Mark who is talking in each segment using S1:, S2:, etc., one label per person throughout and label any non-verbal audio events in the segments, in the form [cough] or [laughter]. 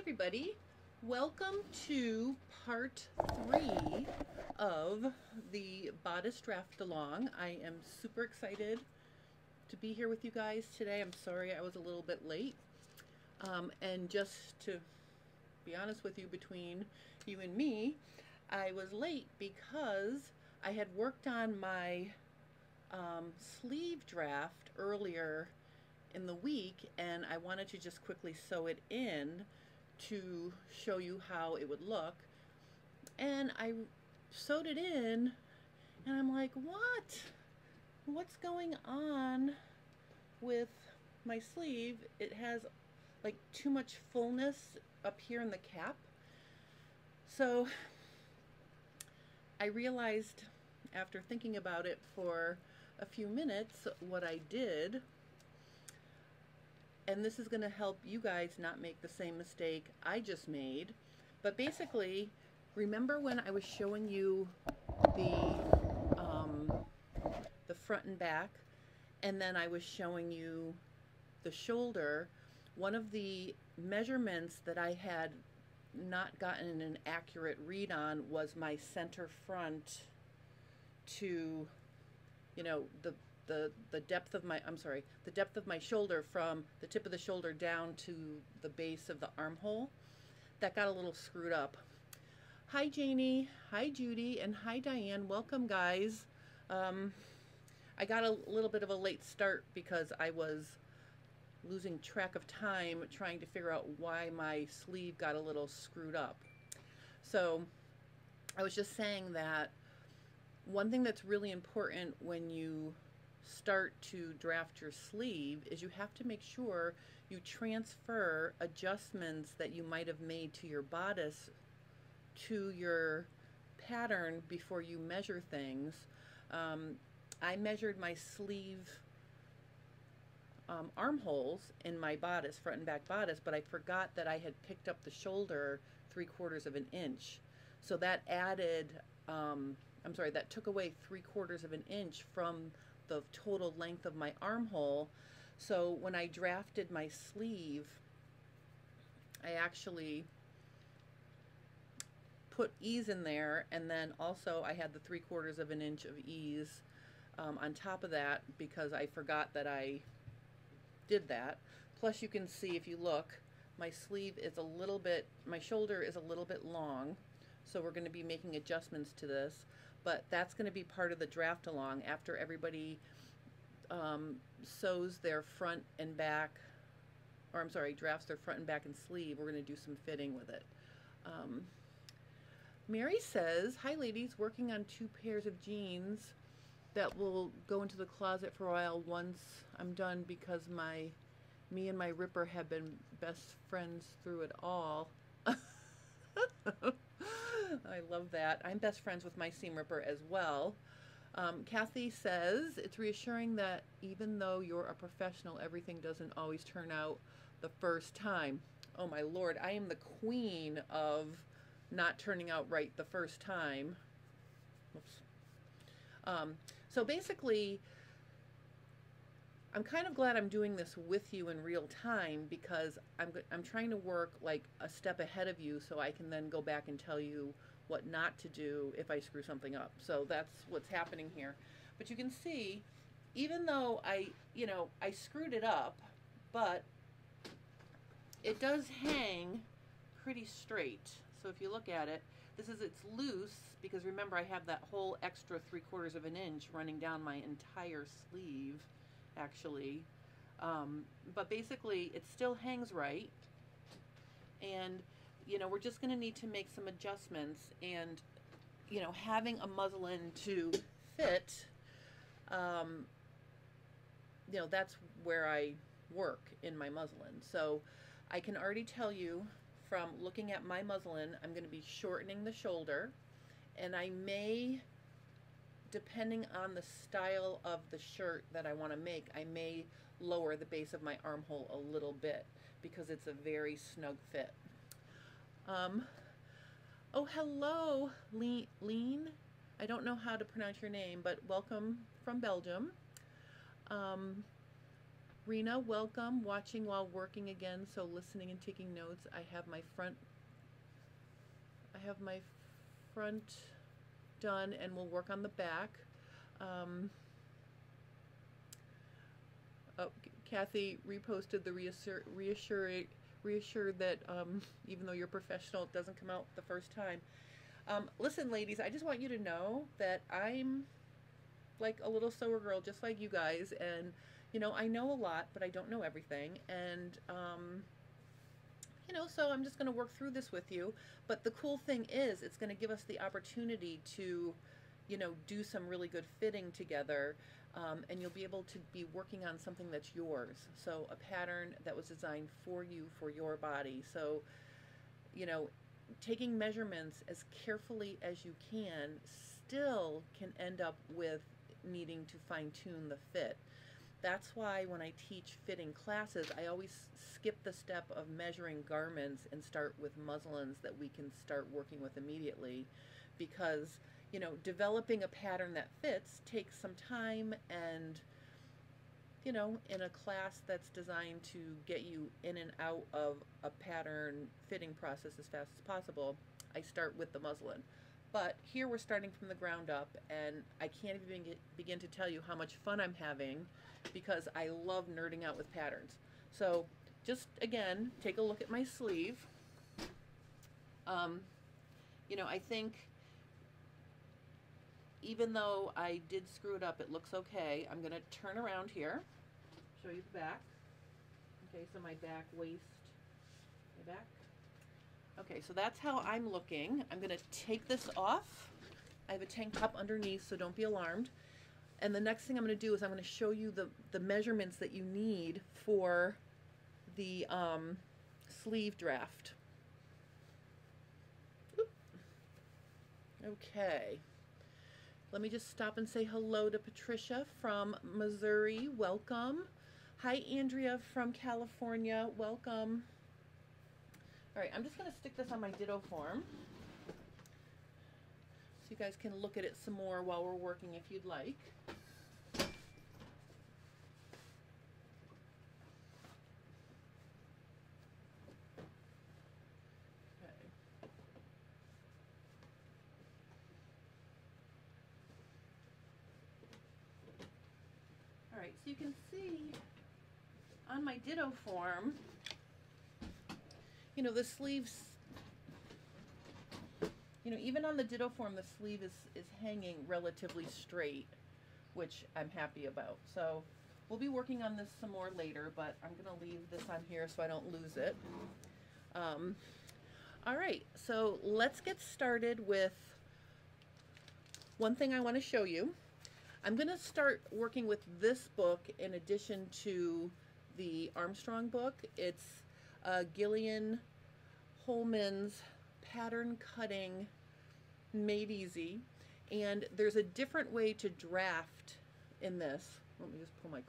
S1: everybody. Welcome to part three of the bodice draft along. I am super excited to be here with you guys today. I'm sorry I was a little bit late. Um, and just to be honest with you, between you and me, I was late because I had worked on my um, sleeve draft earlier in the week and I wanted to just quickly sew it in to show you how it would look. And I sewed it in and I'm like, what? What's going on with my sleeve? It has like too much fullness up here in the cap. So I realized after thinking about it for a few minutes what I did and this is going to help you guys not make the same mistake I just made. But basically, remember when I was showing you the um, the front and back, and then I was showing you the shoulder. One of the measurements that I had not gotten an accurate read on was my center front to, you know, the the, the depth of my, I'm sorry, the depth of my shoulder from the tip of the shoulder down to the base of the armhole. That got a little screwed up. Hi Janie, hi Judy, and hi Diane. Welcome guys. Um, I got a little bit of a late start because I was losing track of time trying to figure out why my sleeve got a little screwed up. So I was just saying that one thing that's really important when you start to draft your sleeve is you have to make sure you transfer adjustments that you might have made to your bodice to your pattern before you measure things. Um, I measured my sleeve um, armholes in my bodice, front and back bodice, but I forgot that I had picked up the shoulder three quarters of an inch. So that added, um, I'm sorry, that took away three quarters of an inch from the total length of my armhole. So when I drafted my sleeve, I actually put ease in there and then also I had the three quarters of an inch of ease um, on top of that because I forgot that I did that. Plus you can see if you look, my sleeve is a little bit, my shoulder is a little bit long. So we're going to be making adjustments to this but that's going to be part of the draft along after everybody um, sews their front and back, or I'm sorry, drafts their front and back and sleeve. We're going to do some fitting with it. Um, Mary says, Hi ladies, working on two pairs of jeans that will go into the closet for a while once I'm done because my me and my ripper have been best friends through it all. [laughs] I love that. I'm best friends with my seam ripper as well. Um, Kathy says, it's reassuring that even though you're a professional, everything doesn't always turn out the first time. Oh my lord, I am the queen of not turning out right the first time. Um, so basically, I'm kind of glad I'm doing this with you in real time because I'm, I'm trying to work like a step ahead of you so I can then go back and tell you what not to do if I screw something up. So that's what's happening here. But you can see, even though I, you know, I screwed it up, but it does hang pretty straight. So if you look at it, this is, it's loose because remember I have that whole extra three quarters of an inch running down my entire sleeve actually. Um, but basically, it still hangs right. And, you know, we're just going to need to make some adjustments. And, you know, having a muslin to fit, um, you know, that's where I work in my muslin. So I can already tell you from looking at my muslin, I'm going to be shortening the shoulder. And I may depending on the style of the shirt that I want to make, I may lower the base of my armhole a little bit because it's a very snug fit. Um, oh, hello, Lean. I don't know how to pronounce your name, but welcome from Belgium. Um, Rena, welcome. Watching while working again, so listening and taking notes. I have my front I have my front done and we'll work on the back. Um, oh, Kathy reposted the reassure, reassure, reassured that um, even though you're professional, it doesn't come out the first time. Um, listen, ladies, I just want you to know that I'm like a little sewer girl, just like you guys, and you know I know a lot, but I don't know everything, and um, you know, so I'm just going to work through this with you. But the cool thing is, it's going to give us the opportunity to, you know, do some really good fitting together. Um, and you'll be able to be working on something that's yours. So, a pattern that was designed for you, for your body. So, you know, taking measurements as carefully as you can still can end up with needing to fine tune the fit. That's why when I teach fitting classes, I always skip the step of measuring garments and start with muslins that we can start working with immediately because, you know, developing a pattern that fits takes some time and you know, in a class that's designed to get you in and out of a pattern fitting process as fast as possible, I start with the muslin. But here we're starting from the ground up, and I can't even begin to tell you how much fun I'm having because I love nerding out with patterns. So just again, take a look at my sleeve. Um, you know, I think even though I did screw it up, it looks okay. I'm going to turn around here, show you the back. Okay, so my back waist, my back. Okay, so that's how I'm looking. I'm going to take this off. I have a tank top underneath, so don't be alarmed. And the next thing I'm going to do is I'm going to show you the, the measurements that you need for the um, sleeve draft. Oop. Okay. Let me just stop and say hello to Patricia from Missouri. Welcome. Hi, Andrea from California. Welcome. All right, I'm just going to stick this on my ditto form so you guys can look at it some more while we're working if you'd like. All right, so you can see on my ditto form, you know, the sleeves you know, even on the ditto form, the sleeve is, is hanging relatively straight, which I'm happy about. So we'll be working on this some more later, but I'm going to leave this on here so I don't lose it. Um, all right, so let's get started with one thing I want to show you. I'm going to start working with this book in addition to the Armstrong book. It's uh, Gillian Holman's pattern cutting made easy. And there's a different way to draft in this. Let me just pull my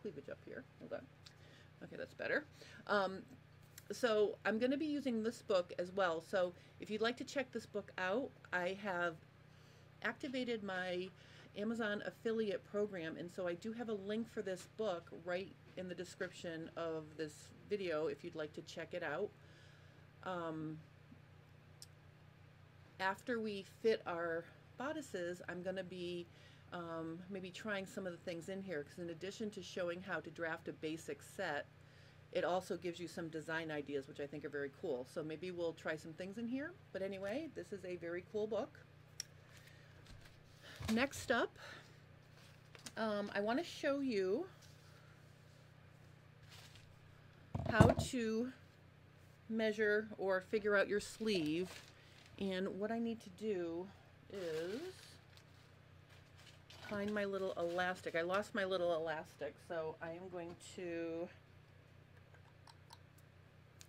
S1: cleavage up here. Hold on. Okay, that's better. Um, so I'm going to be using this book as well. So if you'd like to check this book out, I have activated my Amazon affiliate program. And so I do have a link for this book right in the description of this video if you'd like to check it out. Um, after we fit our bodices, I'm going to be um, maybe trying some of the things in here because in addition to showing how to draft a basic set, it also gives you some design ideas which I think are very cool. So maybe we'll try some things in here. But anyway, this is a very cool book. Next up, um, I want to show you how to measure or figure out your sleeve and what I need to do is find my little elastic. I lost my little elastic, so I am going to,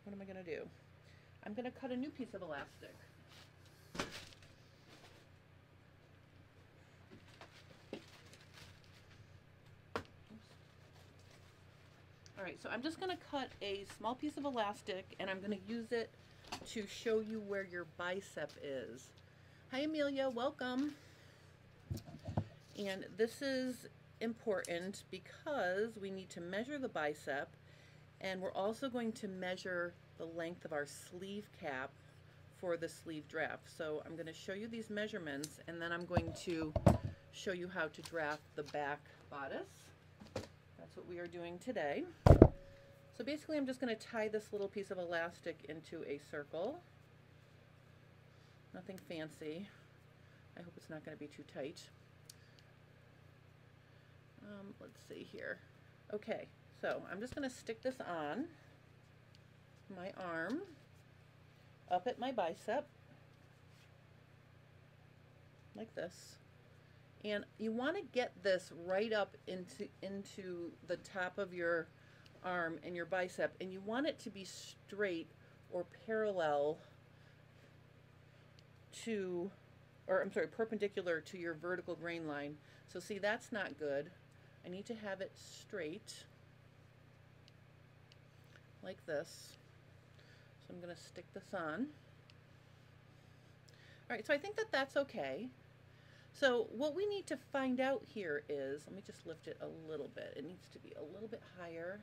S1: what am I going to do? I'm going to cut a new piece of elastic. All right, so I'm just going to cut a small piece of elastic and I'm going to use it to show you where your bicep is. Hi Amelia, welcome. And this is important because we need to measure the bicep and we're also going to measure the length of our sleeve cap for the sleeve draft. So I'm going to show you these measurements and then I'm going to show you how to draft the back bodice. That's what we are doing today. So basically I'm just going to tie this little piece of elastic into a circle. Nothing fancy. I hope it's not going to be too tight. Um, let's see here. Okay, so I'm just going to stick this on my arm up at my bicep like this and you want to get this right up into into the top of your arm and your bicep and you want it to be straight or parallel to or I'm sorry perpendicular to your vertical grain line. So see that's not good. I need to have it straight like this. So I'm going to stick this on. All right so I think that that's okay so what we need to find out here is, let me just lift it a little bit. It needs to be a little bit higher.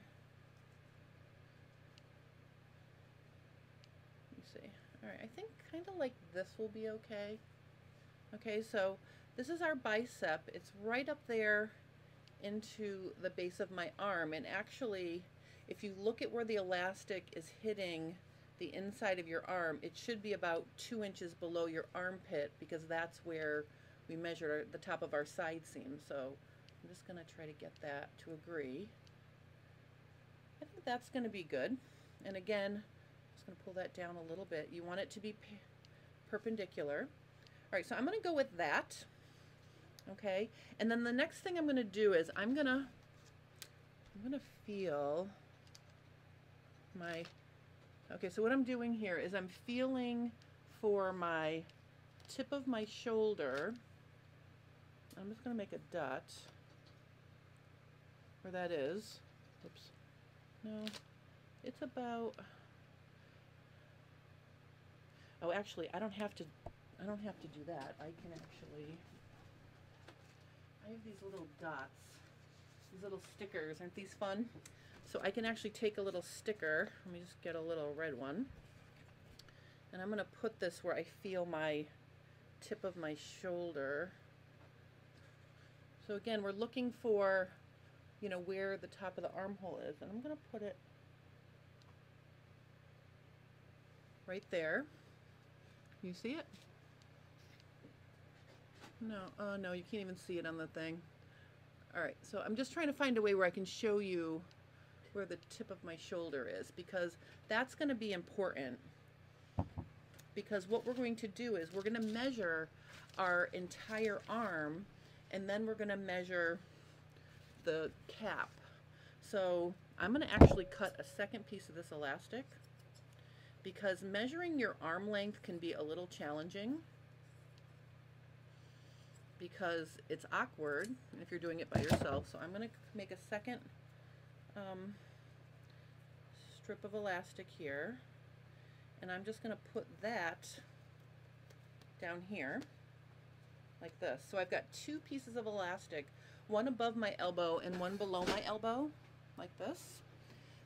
S1: Let me see. All right, I think kind of like this will be okay. Okay, so this is our bicep. It's right up there into the base of my arm. And actually, if you look at where the elastic is hitting the inside of your arm, it should be about two inches below your armpit because that's where we measured the top of our side seam. So I'm just going to try to get that to agree. I think that's going to be good. And again, I'm just going to pull that down a little bit. You want it to be perpendicular. All right, so I'm going to go with that. Okay, and then the next thing I'm going to do is I'm going to I'm going to feel my okay so what I'm doing here is I'm feeling for my tip of my shoulder I'm just going to make a dot where that is. Oops. No, it's about, oh actually I don't have to, I don't have to do that. I can actually, I have these little dots, these little stickers. Aren't these fun? So I can actually take a little sticker, let me just get a little red one, and I'm going to put this where I feel my tip of my shoulder. So again, we're looking for, you know, where the top of the armhole is. And I'm going to put it right there. You see it? No, oh no, you can't even see it on the thing. All right, so I'm just trying to find a way where I can show you where the tip of my shoulder is because that's going to be important because what we're going to do is we're going to measure our entire arm and then we're going to measure the cap. So I'm going to actually cut a second piece of this elastic because measuring your arm length can be a little challenging because it's awkward if you're doing it by yourself. So I'm going to make a second um, strip of elastic here and I'm just going to put that down here like this. So I've got two pieces of elastic, one above my elbow and one below my elbow, like this.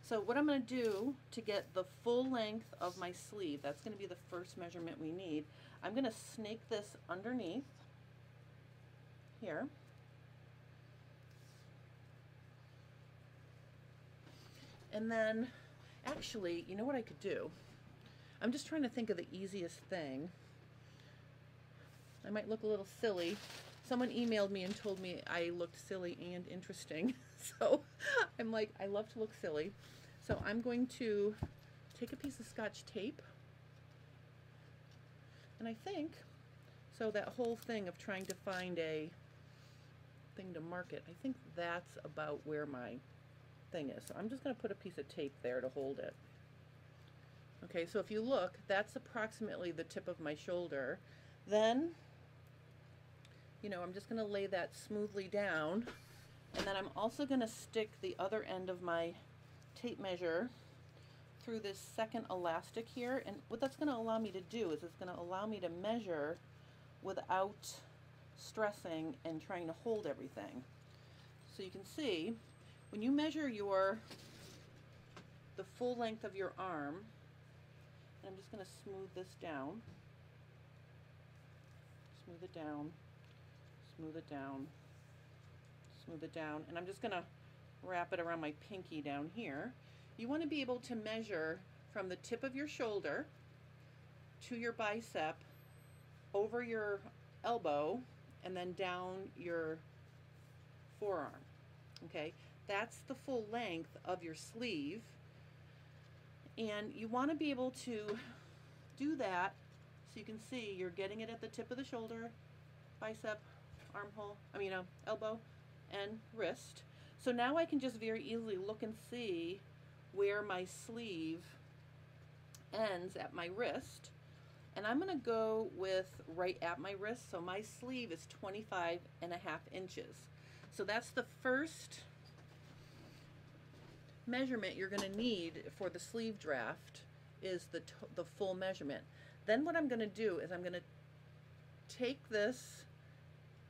S1: So what I'm going to do to get the full length of my sleeve, that's going to be the first measurement we need, I'm going to snake this underneath here. And then, actually, you know what I could do? I'm just trying to think of the easiest thing. I might look a little silly. Someone emailed me and told me I looked silly and interesting. [laughs] So I'm like, I love to look silly. So I'm going to take a piece of scotch tape. And I think, so that whole thing of trying to find a thing to mark it, I think that's about where my thing is. So I'm just going to put a piece of tape there to hold it. Okay, so if you look, that's approximately the tip of my shoulder. Then you know, I'm just going to lay that smoothly down. And then I'm also going to stick the other end of my tape measure through this second elastic here. And what that's going to allow me to do is it's going to allow me to measure without stressing and trying to hold everything. So you can see when you measure your the full length of your arm, and I'm just going to smooth this down. Smooth it down. Smooth it down. Smooth it down. And I'm just going to wrap it around my pinky down here. You want to be able to measure from the tip of your shoulder to your bicep, over your elbow, and then down your forearm. Okay, that's the full length of your sleeve. And you want to be able to do that so you can see you're getting it at the tip of the shoulder, bicep, armhole, I mean, uh, elbow, and wrist. So now I can just very easily look and see where my sleeve ends at my wrist. And I'm going to go with right at my wrist. So my sleeve is 25 and a half inches. So that's the first measurement you're going to need for the sleeve draft is the, the full measurement. Then what I'm going to do is I'm going to take this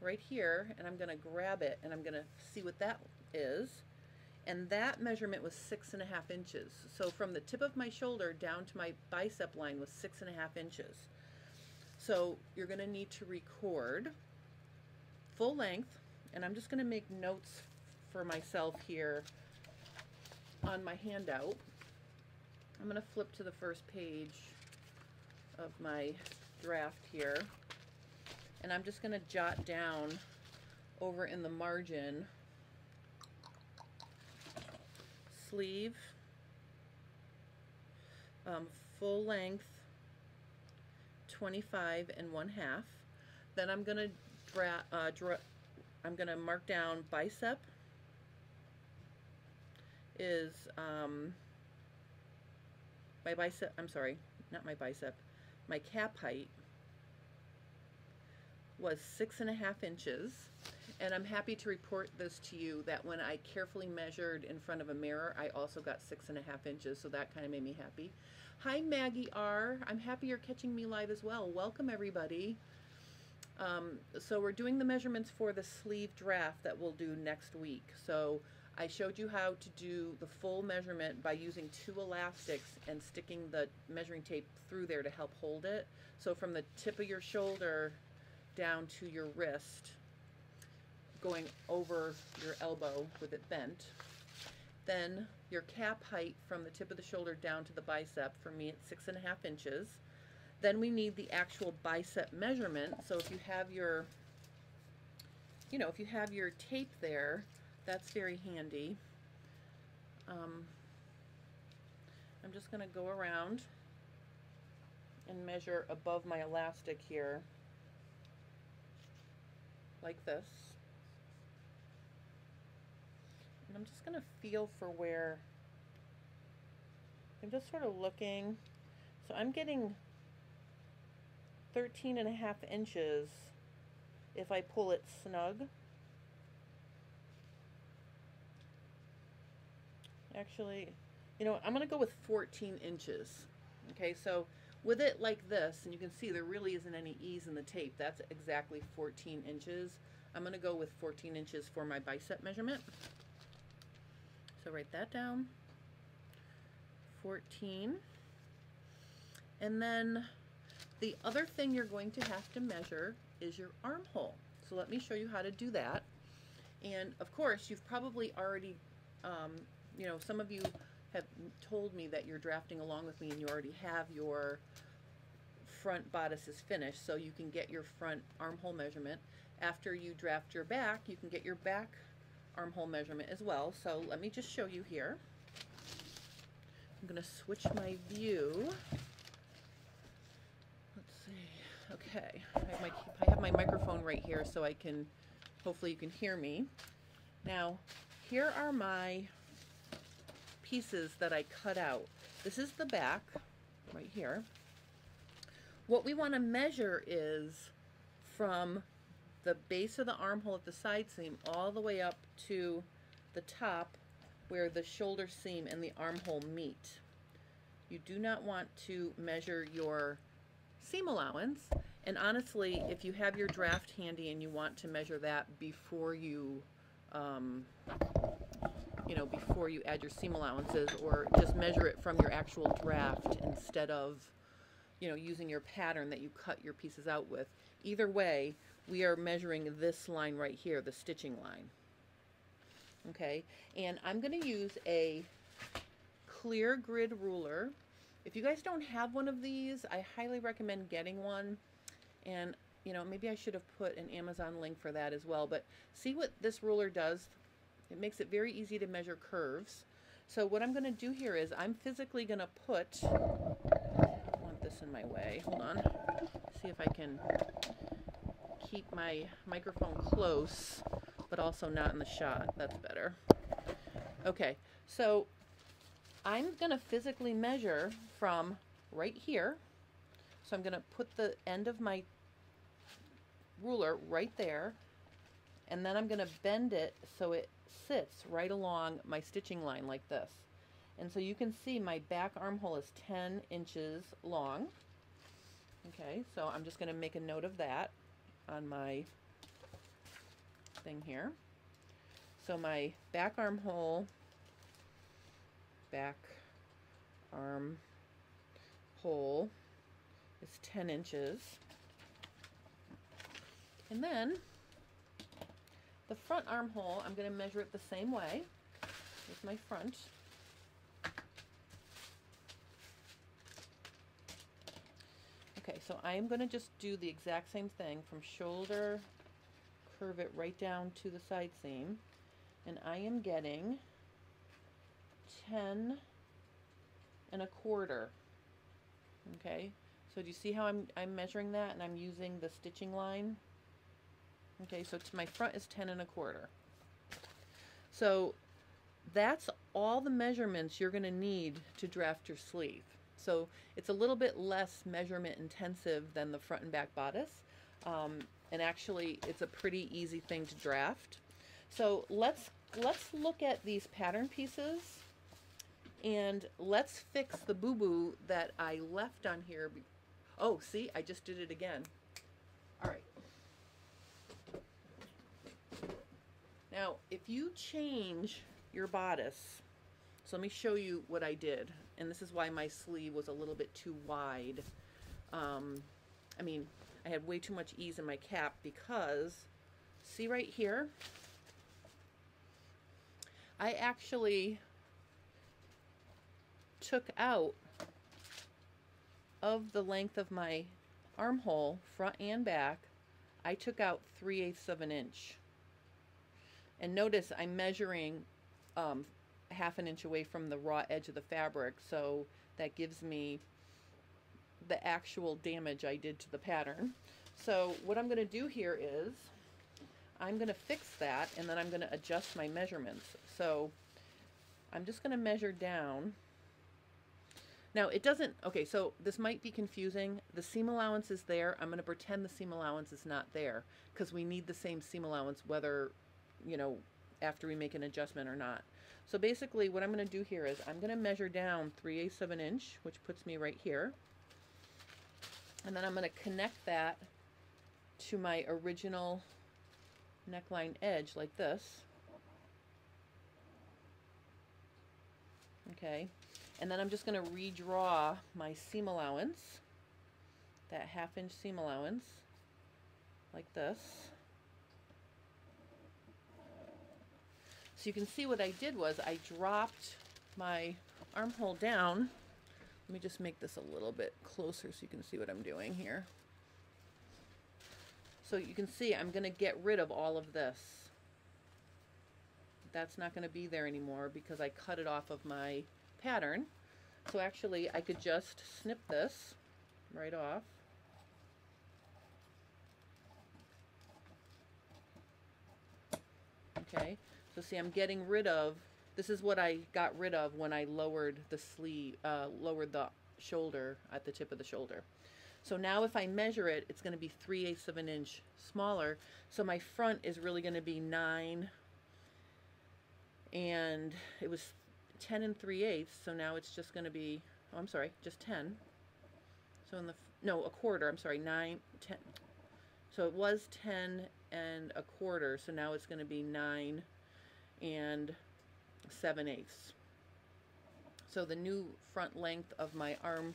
S1: right here and I'm going to grab it and I'm going to see what that is. And that measurement was six and a half inches. So from the tip of my shoulder down to my bicep line was six and a half inches. So you're going to need to record full length and I'm just going to make notes for myself here on my handout. I'm going to flip to the first page of my draft here. And I'm just going to jot down over in the margin sleeve, um, full length 25 and one half. Then I'm going to draw, uh, I'm going to mark down bicep is um, my bicep, I'm sorry, not my bicep, my cap height was six and a half inches. And I'm happy to report this to you that when I carefully measured in front of a mirror, I also got six and a half inches, so that kind of made me happy. Hi, Maggie R. I'm happy you're catching me live as well. Welcome, everybody. Um, so we're doing the measurements for the sleeve draft that we'll do next week. So I showed you how to do the full measurement by using two elastics and sticking the measuring tape through there to help hold it. So from the tip of your shoulder down to your wrist, going over your elbow with it bent. Then your cap height from the tip of the shoulder down to the bicep, for me it's six and a half inches. Then we need the actual bicep measurement. So if you have your, you know, if you have your tape there, that's very handy. Um, I'm just going to go around and measure above my elastic here like this. And I'm just going to feel for where I'm just sort of looking. So I'm getting 13 and a half inches if I pull it snug. Actually, you know, I'm going to go with 14 inches. Okay, so with it like this, and you can see there really isn't any ease in the tape, that's exactly 14 inches. I'm going to go with 14 inches for my bicep measurement. So write that down. 14. And then the other thing you're going to have to measure is your armhole. So let me show you how to do that. And of course, you've probably already um, you know, some of you have told me that you're drafting along with me and you already have your front bodices finished, so you can get your front armhole measurement. After you draft your back, you can get your back armhole measurement as well. So let me just show you here. I'm going to switch my view. Let's see. Okay, I have, my, I have my microphone right here so I can, hopefully you can hear me. Now, here are my pieces that I cut out. This is the back, right here. What we want to measure is from the base of the armhole at the side seam all the way up to the top where the shoulder seam and the armhole meet. You do not want to measure your seam allowance. And honestly, if you have your draft handy and you want to measure that before you um, you know, before you add your seam allowances, or just measure it from your actual draft instead of, you know, using your pattern that you cut your pieces out with. Either way, we are measuring this line right here, the stitching line. Okay, and I'm going to use a clear grid ruler. If you guys don't have one of these, I highly recommend getting one. And, you know, maybe I should have put an Amazon link for that as well. But see what this ruler does? It makes it very easy to measure curves. So what I'm going to do here is I'm physically going to put, I want this in my way, hold on, see if I can keep my microphone close, but also not in the shot. That's better. Okay, so I'm going to physically measure from right here. So I'm going to put the end of my ruler right there, and then I'm going to bend it so it sits right along my stitching line like this. And so you can see my back armhole is 10 inches long. Okay, so I'm just going to make a note of that on my thing here. So my back armhole, back arm hole is 10 inches. And then the front armhole, I'm going to measure it the same way with my front. Okay, so I am going to just do the exact same thing from shoulder, curve it right down to the side seam, and I am getting 10 and a quarter. Okay, so do you see how I'm, I'm measuring that and I'm using the stitching line? Okay, so to my front is 10 and a quarter. So that's all the measurements you're going to need to draft your sleeve. So it's a little bit less measurement intensive than the front and back bodice. Um, and actually, it's a pretty easy thing to draft. So let's let's look at these pattern pieces and let's fix the boo-boo that I left on here. Oh, see, I just did it again. All right. Now, if you change your bodice, so let me show you what I did. And this is why my sleeve was a little bit too wide. Um, I mean, I had way too much ease in my cap because, see right here? I actually took out of the length of my armhole, front and back, I took out 3 eighths of an inch. And notice I'm measuring um, half an inch away from the raw edge of the fabric, so that gives me the actual damage I did to the pattern. So what I'm going to do here is I'm going to fix that and then I'm going to adjust my measurements. So I'm just going to measure down. Now it doesn't, okay, so this might be confusing. The seam allowance is there. I'm going to pretend the seam allowance is not there because we need the same seam allowance whether, you know, after we make an adjustment or not. So basically what I'm going to do here is I'm going to measure down 3 eighths of an inch, which puts me right here. And then I'm going to connect that to my original neckline edge like this. Okay, and then I'm just going to redraw my seam allowance, that half inch seam allowance, like this. So you can see what I did was I dropped my armhole down. Let me just make this a little bit closer so you can see what I'm doing here. So you can see I'm going to get rid of all of this. That's not going to be there anymore because I cut it off of my pattern. So actually I could just snip this right off. Okay, so see I'm getting rid of, this is what I got rid of when I lowered the sleeve, uh, lowered the shoulder at the tip of the shoulder. So now if I measure it, it's going to be 3 eighths of an inch smaller. So my front is really going to be 9 and it was 10 and 3 eighths. So now it's just going to be, oh, I'm sorry, just 10. So in the, no, a quarter, I'm sorry, 9, 10. So it was 10 and a quarter. So now it's going to be 9 and 7 eighths. So the new front length of my arm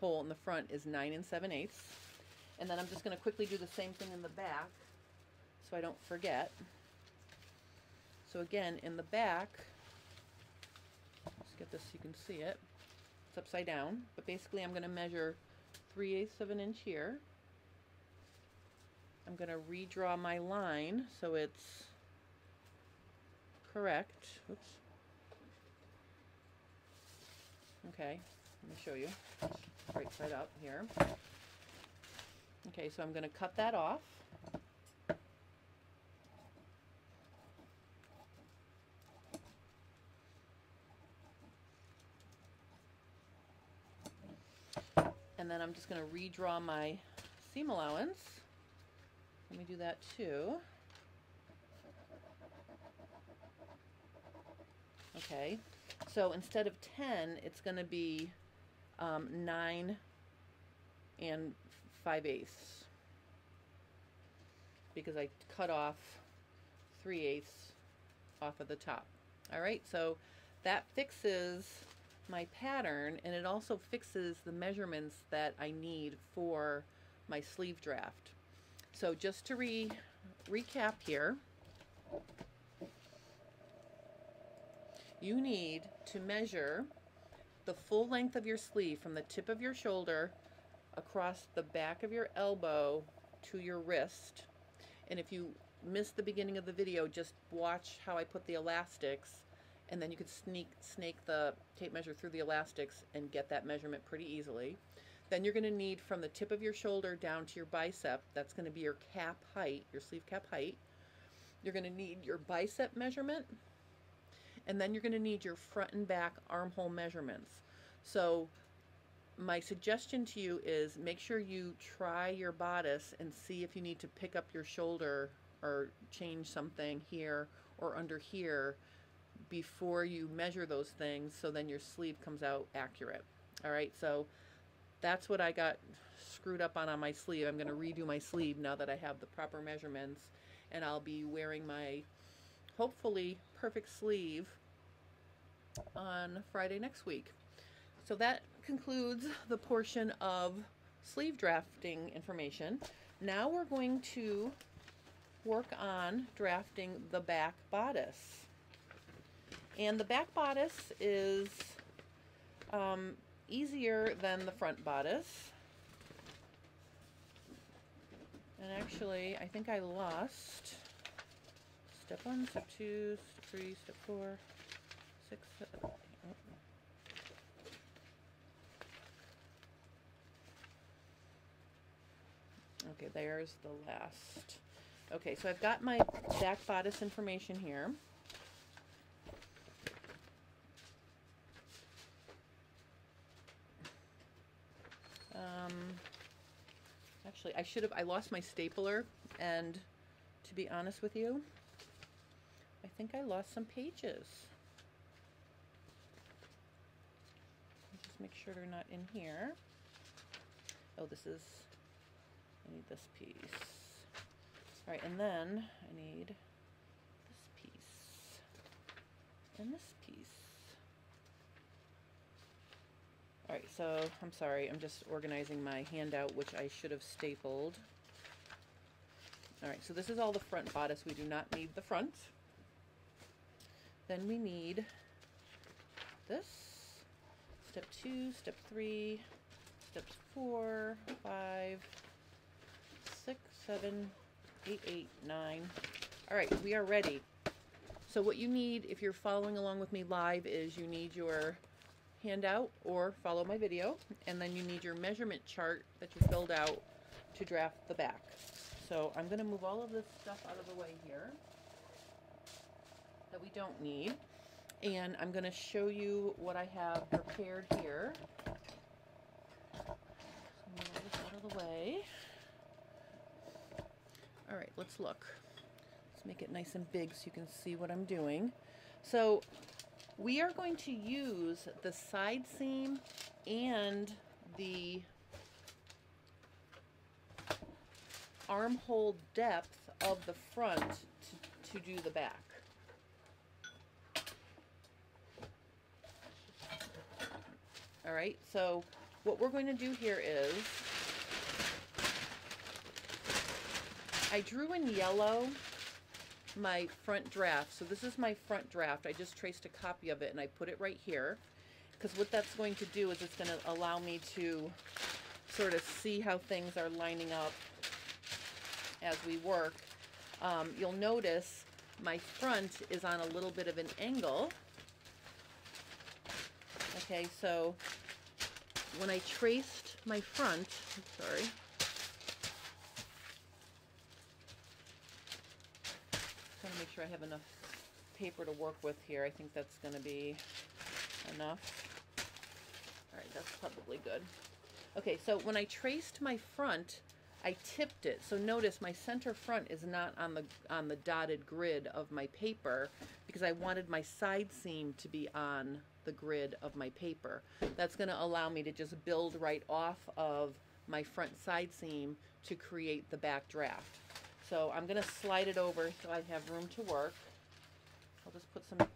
S1: hole in the front is 9 and 7 eighths. And then I'm just going to quickly do the same thing in the back so I don't forget. So again, in the back, let's get this so you can see it. It's upside down, but basically I'm going to measure 3 eighths of an inch here. I'm going to redraw my line so it's correct. Oops. Okay, let me show you. Right side up here. Okay, so I'm going to cut that off. And then I'm just going to redraw my seam allowance. Let me do that too. Okay, so instead of 10, it's going to be um, 9 and 5 eighths because I cut off 3 eighths off of the top. All right, so that fixes my pattern and it also fixes the measurements that I need for my sleeve draft. So just to re recap here, you need to measure the full length of your sleeve from the tip of your shoulder across the back of your elbow to your wrist. And if you missed the beginning of the video, just watch how I put the elastics and then you could sneak snake the tape measure through the elastics and get that measurement pretty easily. Then you're going to need from the tip of your shoulder down to your bicep, that's going to be your cap height, your sleeve cap height. You're going to need your bicep measurement, and then you're going to need your front and back armhole measurements. So my suggestion to you is make sure you try your bodice and see if you need to pick up your shoulder or change something here or under here before you measure those things so then your sleeve comes out accurate. All right, so that's what I got screwed up on on my sleeve. I'm going to redo my sleeve now that I have the proper measurements and I'll be wearing my hopefully perfect sleeve on Friday next week. So that concludes the portion of sleeve drafting information. Now we're going to work on drafting the back bodice. And the back bodice is um, easier than the front bodice. And actually, I think I lost step one, step two, step three, step four, Okay, there's the last. Okay, so I've got my back bodice information here. Um, actually, I should have, I lost my stapler, and to be honest with you, I think I lost some pages. Make sure they're not in here. Oh, this is, I need this piece. All right, and then I need this piece and this piece. All right, so I'm sorry, I'm just organizing my handout, which I should have stapled. All right, so this is all the front bodice. We do not need the front. Then we need this, step two, step three, steps four, five, six, seven, eight, eight, nine. All right, we are ready. So what you need, if you're following along with me live, is you need your handout or follow my video and then you need your measurement chart that you filled out to draft the back. So I'm going to move all of this stuff out of the way here that we don't need and I'm going to show you what I have prepared here. So move this out of the way. All right, let's look. Let's make it nice and big so you can see what I'm doing. So we are going to use the side seam and the armhole depth of the front to, to do the back. All right, so what we're going to do here is I drew in yellow my front draft. So this is my front draft. I just traced a copy of it and I put it right here. Because what that's going to do is it's going to allow me to sort of see how things are lining up as we work. Um, you'll notice my front is on a little bit of an angle. Okay, so when I traced my front, I'm sorry, trying to make sure I have enough paper to work with here. I think that's going to be enough. All right, that's probably good. Okay, so when I traced my front, I tipped it. So notice my center front is not on the on the dotted grid of my paper because I wanted my side seam to be on the grid of my paper. That's going to allow me to just build right off of my front side seam to create the back draft. So I'm going to slide it over so I have room to work. I'll just put some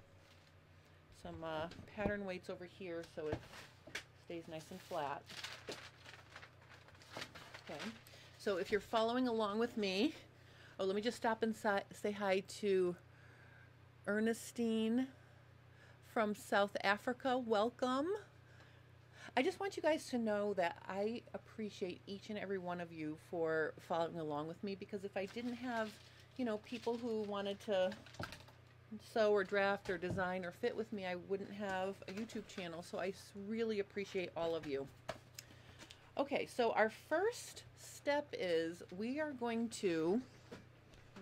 S1: some uh, pattern weights over here so it stays nice and flat. Okay. So if you're following along with me, oh, let me just stop and say hi to Ernestine from South Africa. Welcome. I just want you guys to know that I appreciate each and every one of you for following along with me because if I didn't have, you know, people who wanted to sew or draft or design or fit with me, I wouldn't have a YouTube channel. So I really appreciate all of you. Okay, so our first step is we are going to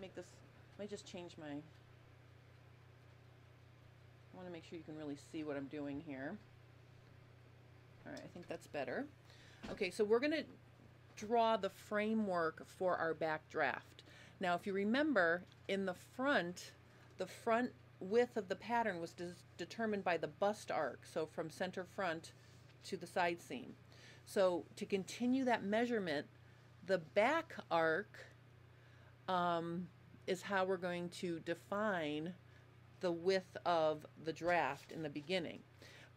S1: make this, let me just change my, want to make sure you can really see what I'm doing here. All right, I think that's better. Okay, so we're going to draw the framework for our back draft. Now, if you remember, in the front, the front width of the pattern was determined by the bust arc, so from center front to the side seam. So to continue that measurement, the back arc um, is how we're going to define the width of the draft in the beginning.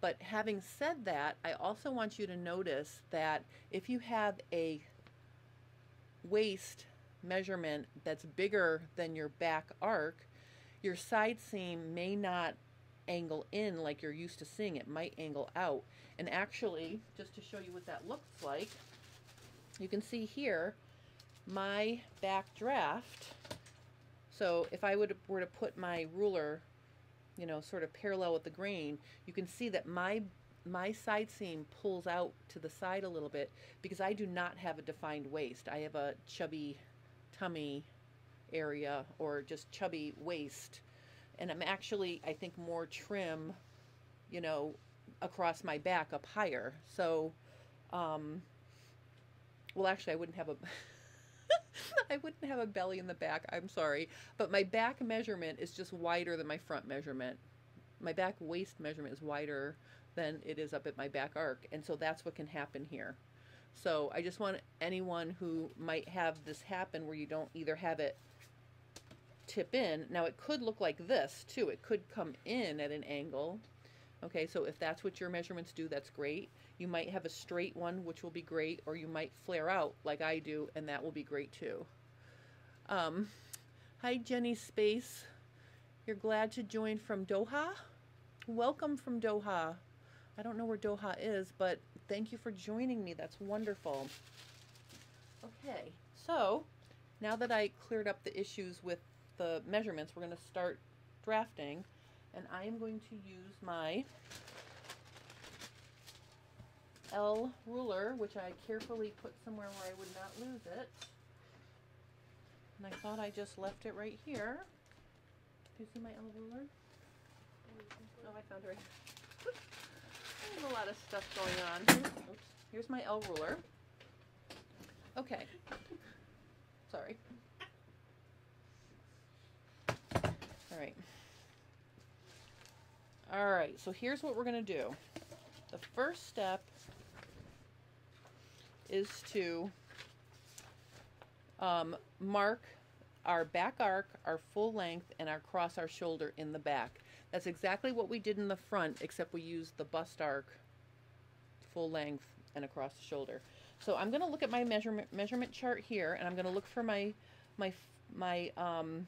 S1: But having said that, I also want you to notice that if you have a waist measurement that's bigger than your back arc, your side seam may not angle in like you're used to seeing it might angle out and actually, just to show you what that looks like, you can see here my back draft. So if I would were to put my ruler, you know, sort of parallel with the grain, you can see that my my side seam pulls out to the side a little bit because I do not have a defined waist. I have a chubby tummy area or just chubby waist. And I'm actually, I think, more trim, you know, across my back up higher. So, um, well, actually, I wouldn't have a. [laughs] [laughs] I wouldn't have a belly in the back. I'm sorry, but my back measurement is just wider than my front measurement. My back waist measurement is wider than it is up at my back arc, and so that's what can happen here. So I just want anyone who might have this happen where you don't either have it tip in. Now it could look like this too. It could come in at an angle Okay, so if that's what your measurements do, that's great. You might have a straight one, which will be great, or you might flare out like I do, and that will be great too. Um, hi, Jenny Space. You're glad to join from Doha? Welcome from Doha. I don't know where Doha is, but thank you for joining me. That's wonderful. Okay, so now that I cleared up the issues with the measurements, we're going to start drafting and I am going to use my L ruler, which I carefully put somewhere where I would not lose it. And I thought I just left it right here. Do you see my L ruler? Oh, I found it right here. [laughs] There's a lot of stuff going on. Here's, oops, here's my L ruler. Okay. Sorry. All right. All right, so here's what we're going to do. The first step is to um, mark our back arc, our full length, and our cross our shoulder in the back. That's exactly what we did in the front, except we used the bust arc full length and across the shoulder. So I'm going to look at my measurement measurement chart here, and I'm going to look for my my my um,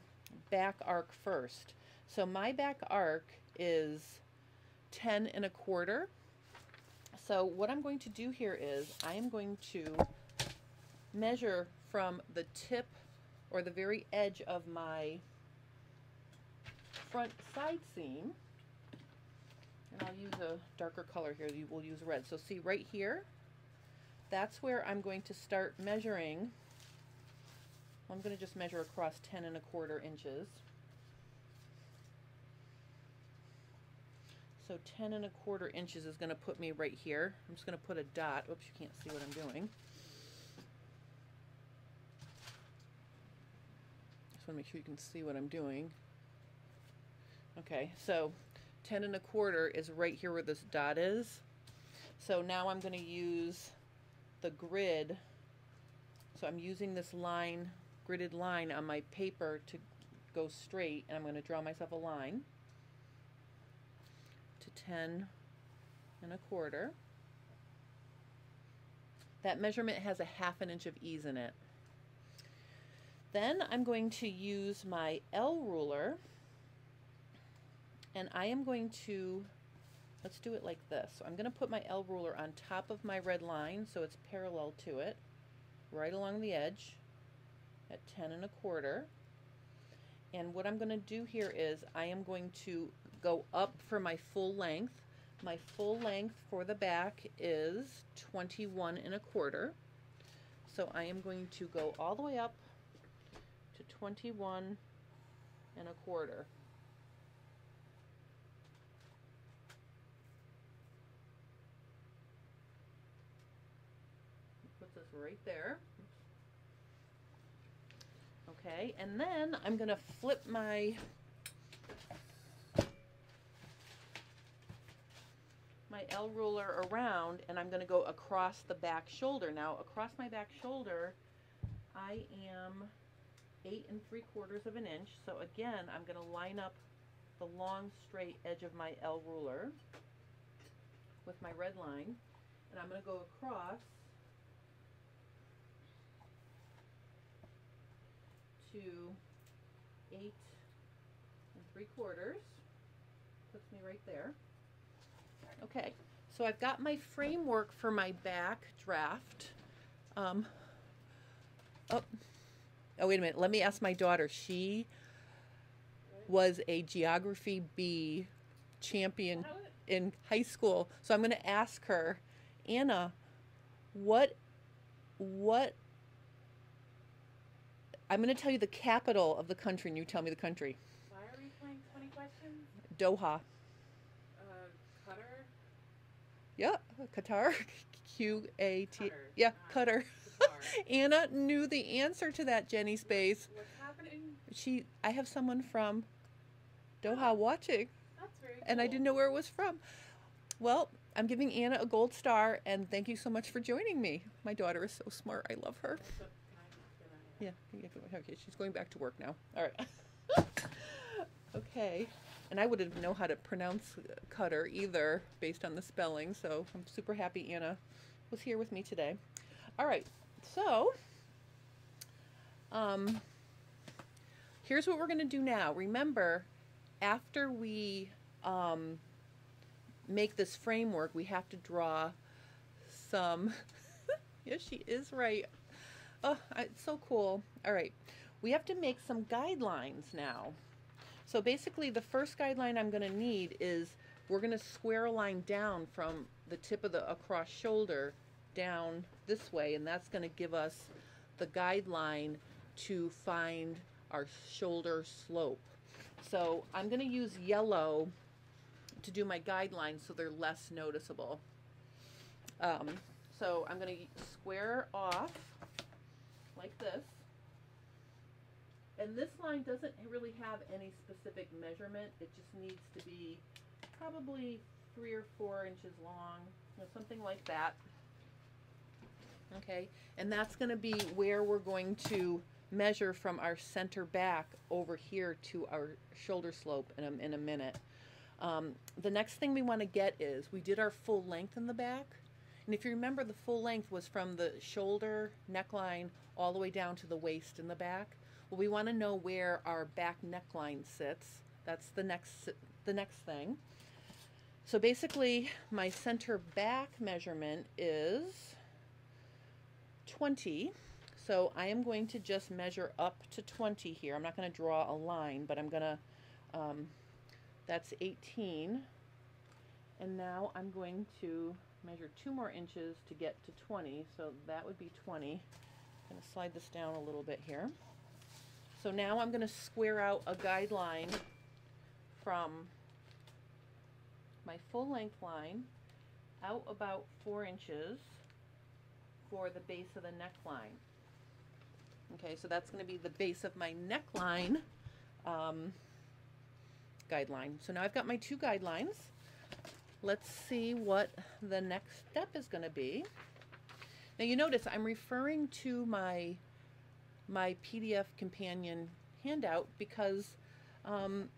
S1: back arc first. So my back arc is 10 and a quarter. So what I'm going to do here is I am going to measure from the tip or the very edge of my front side seam. And I'll use a darker color here. You will use red. So see right here? That's where I'm going to start measuring. I'm going to just measure across 10 and a quarter inches so 10 and a quarter inches is going to put me right here. I'm just going to put a dot. Oops you can't see what I'm doing. Just want to make sure you can see what I'm doing. Okay, so 10 and a quarter is right here where this dot is. So now I'm going to use the grid. So I'm using this line, gridded line on my paper to go straight and I'm going to draw myself a line 10 and a quarter. That measurement has a half an inch of ease in it. Then I'm going to use my L ruler and I am going to, let's do it like this. So I'm going to put my L ruler on top of my red line so it's parallel to it, right along the edge at 10 and a quarter. And what I'm going to do here is I am going to go up for my full length. My full length for the back is 21 and a quarter. So I am going to go all the way up to 21 and a quarter. Put this right there. Okay, and then I'm going to flip my my L ruler around and I'm going to go across the back shoulder. Now, across my back shoulder, I am eight and three quarters of an inch. So again, I'm going to line up the long straight edge of my L ruler with my red line and I'm going to go across to eight and three quarters. Puts me right there. Okay, so I've got my framework for my back draft. Um, oh, oh, wait a minute. Let me ask my daughter. She was a geography bee champion in high school. So I'm going to ask her, Anna, what what I'm going to tell you the capital of the country, and you tell me the country.
S2: Why are we playing 20 questions?
S1: Doha.
S2: Uh, Qatar?
S1: Yeah, Qatar. [laughs] Q A T. Yeah,
S2: Ah,
S1: Qatar.
S2: Qatar.
S1: Anna knew the answer to that, Jenny Space.
S2: What's happening?
S1: She, I have someone from Doha
S2: Oh.
S1: watching,
S2: That's very
S1: and I didn't know where it was from. Well, I'm giving Anna a gold star, and thank you so much for joining me. My daughter is so smart. I love her.
S2: So, can I, can I,
S1: Yeah. Okay, she's going back to work now. All right. [laughs] okay. And I wouldn't know how to pronounce Qatar either, based on the spelling. So I'm super happy Anna was here with me today. All right. So, um, here's what we're going to do now. Remember, after we um, make this framework, we have to draw some. [laughs] yes, she is right. Oh, it's so cool. All right. We have to make some guidelines now. So basically, the first guideline I'm going to need is we're going to square a line down from the tip of the across shoulder down this way, and that's going to give us the guideline to find our shoulder slope. So I'm going to use yellow to do my guidelines so they're less noticeable. Um, so I'm going to square off like this. And this line doesn't really have any specific measurement. It just needs to be probably three or four inches long, you know, something like that. Okay, and that's going to be where we're going to measure from our center back over here to our shoulder slope in a, in a minute. Um, the next thing we want to get is we did our full length in the back, And if you remember, the full length was from the shoulder neckline all the way down to the waist in the back. Well, we want to know where our back neckline sits. That's the next the next thing. So basically, my center back measurement is 20. So I am going to just measure up to 20 here. I'm not going to draw a line, but I'm going to, um, that's 18. And now I'm going to measure two more inches to get to 20. So that would be 20. I'm going to slide this down a little bit here. So now I'm going to square out a guideline from my full length line out about four inches for the base of the neckline. Okay, so that's going to be the base of my neckline um, guideline. So now I've got my two guidelines. Let's see what the next step is going to be. Now you notice I'm referring to my my PDF companion handout because um,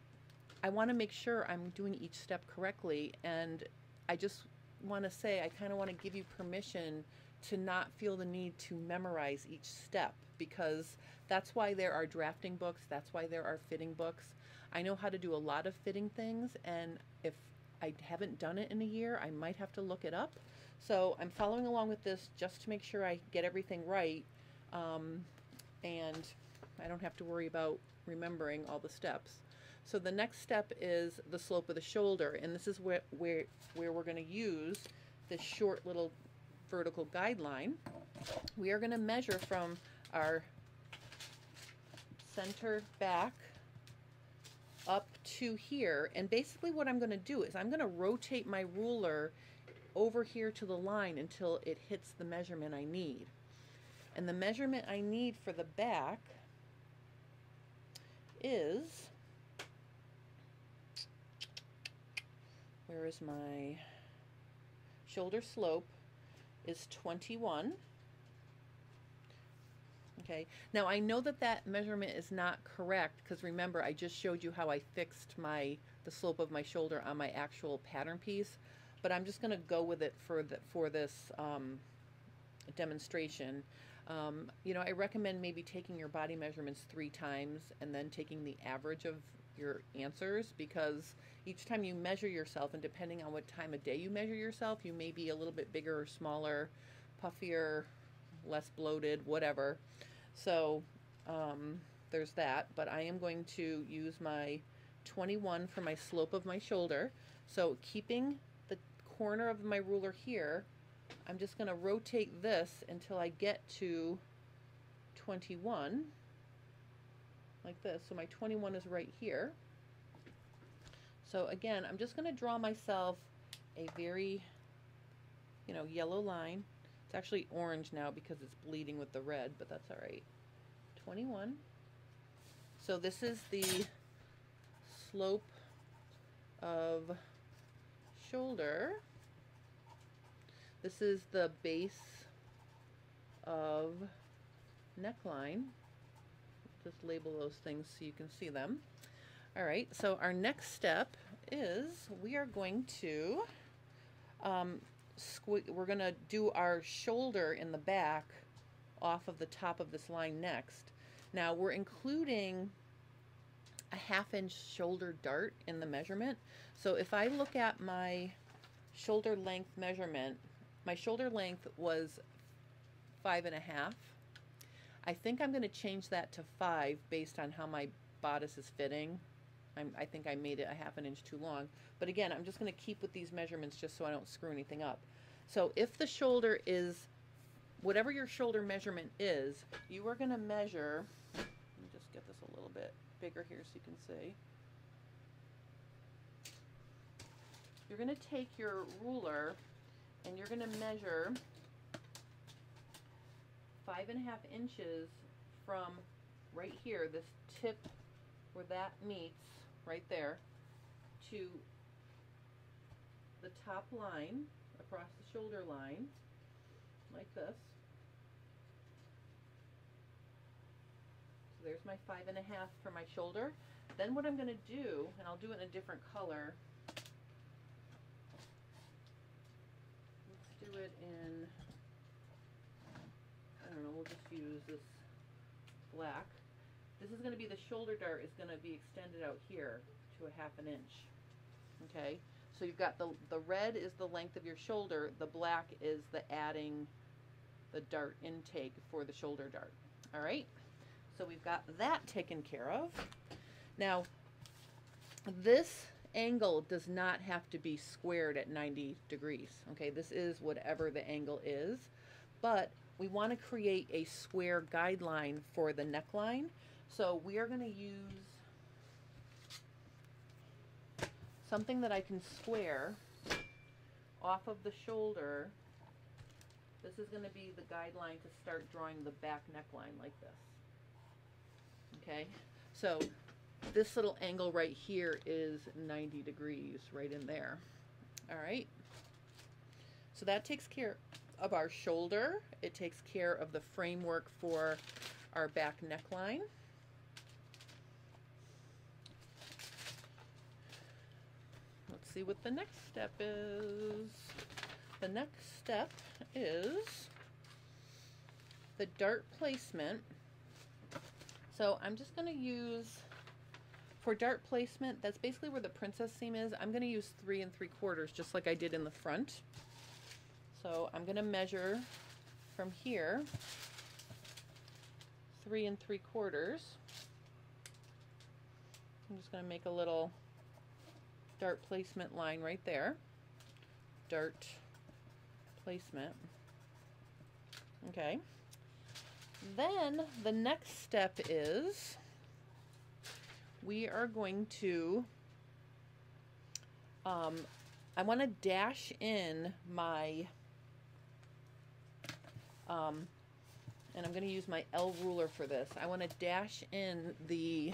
S1: I want to make sure I'm doing each step correctly and I just want to say I kind of want to give you permission to not feel the need to memorize each step because that's why there are drafting books, that's why there are fitting books. I know how to do a lot of fitting things, and if I haven't done it in a year, I might have to look it up. So I'm following along with this just to make sure I get everything right, um, and I don't have to worry about remembering all the steps. So the next step is the slope of the shoulder, and this is where, where, where we're going to use this short little vertical guideline. We are going to measure from our center back up to here. And basically what I'm going to do is I'm going to rotate my ruler over here to the line until it hits the measurement I need. And the measurement I need for the back is, where is my shoulder slope is 21. Okay, now I know that that measurement is not correct because remember I just showed you how I fixed my the slope of my shoulder on my actual pattern piece, but I'm just going to go with it for the, for this um, demonstration. Um, you know, I recommend maybe taking your body measurements three times and then taking the average of your answers because each time you measure yourself and depending on what time of day you measure yourself, you may be a little bit bigger or smaller, puffier, less bloated, whatever. So um, there's that, but I am going to use my 21 for my slope of my shoulder. So keeping the corner of my ruler here, I'm just going to rotate this until I get to 21 like this. So my 21 is right here. So again, I'm just going to draw myself a very, you know, yellow line. It's actually orange now because it's bleeding with the red, but that's all right. 21. So this is the slope of shoulder. This is the base of neckline. Just label those things so you can see them. All right, so our next step is we are going to, um, we're going to do our shoulder in the back off of the top of this line next. Now we're including a half inch shoulder dart in the measurement. So if I look at my shoulder length measurement, my shoulder length was five and a half. I think I'm going to change that to five based on how my bodice is fitting. I'm, I think I made it a half an inch too long. But again, I'm just going to keep with these measurements just so I don't screw anything up. So if the shoulder is, whatever your shoulder measurement is, you are going to measure, let me just get this a little bit bigger here so you can see. You're going to take your ruler and you're going to measure five and a half inches from right here, this tip where that meets right there to the top line across the shoulder line like this. So there's my five and a half for my shoulder. Then what I'm going to do, and I'll do it in a different color. Let's do it in, I don't know, we'll just use this black. This is gonna be, the shoulder dart is gonna be extended out here to a half an inch. Okay, so you've got the, the red is the length of your shoulder, the black is the adding the dart intake for the shoulder dart. All right, so we've got that taken care of. Now, this angle does not have to be squared at 90 degrees. Okay, this is whatever the angle is, but we want to create a square guideline for the neckline. So we are going to use something that I can square off of the shoulder. This is going to be the guideline to start drawing the back neckline like this. Okay, so this little angle right here is 90 degrees right in there. All right. So that takes care of our shoulder. It takes care of the framework for our back neckline. Let's see what the next step is. The next step is the dart placement. So I'm just going to use for dart placement, that's basically where the princess seam is. I'm going to use three and three quarters, just like I did in the front. So I'm going to measure from here, three and three quarters. I'm just going to make a little dart placement line right there. Dart placement. Okay. Then the next step is we are going to, um, I want to dash in my, um, and I'm going to use my L ruler for this. I want to dash in the